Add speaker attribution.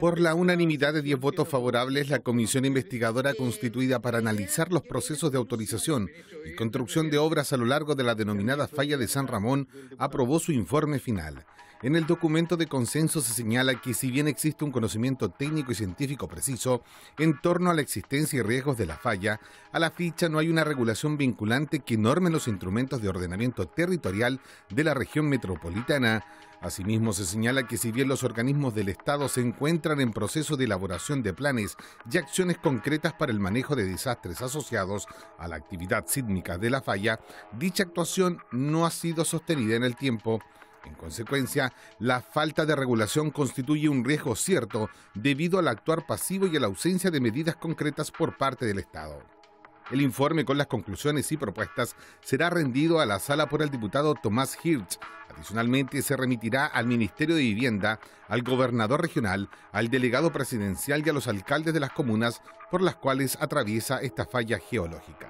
Speaker 1: Por la unanimidad de 10 votos favorables, la comisión investigadora constituida para analizar los procesos de autorización y construcción de obras a lo largo de la denominada falla de San Ramón aprobó su informe final. En el documento de consenso se señala que si bien existe un conocimiento técnico y científico preciso en torno a la existencia y riesgos de la falla, a la ficha no hay una regulación vinculante que norme los instrumentos de ordenamiento territorial de la región metropolitana. Asimismo, se señala que si bien los organismos del Estado se encuentran en proceso de elaboración de planes y acciones concretas para el manejo de desastres asociados a la actividad sísmica de la falla, dicha actuación no ha sido sostenida en el tiempo. En consecuencia, la falta de regulación constituye un riesgo cierto debido al actuar pasivo y a la ausencia de medidas concretas por parte del Estado. El informe con las conclusiones y propuestas será rendido a la sala por el diputado Tomás Hirsch. Adicionalmente, se remitirá al Ministerio de Vivienda, al gobernador regional, al delegado presidencial y a los alcaldes de las comunas por las cuales atraviesa esta falla geológica.